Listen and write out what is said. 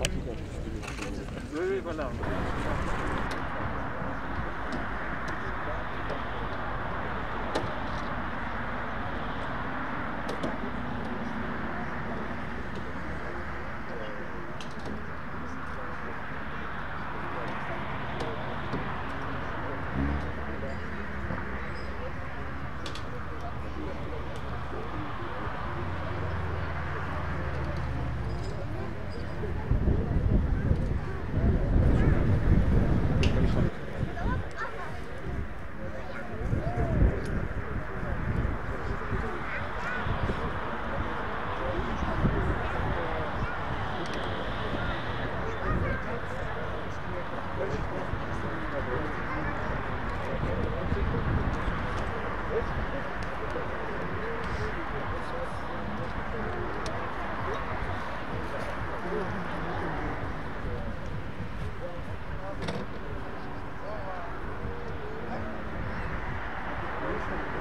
Oui, oui, voilà.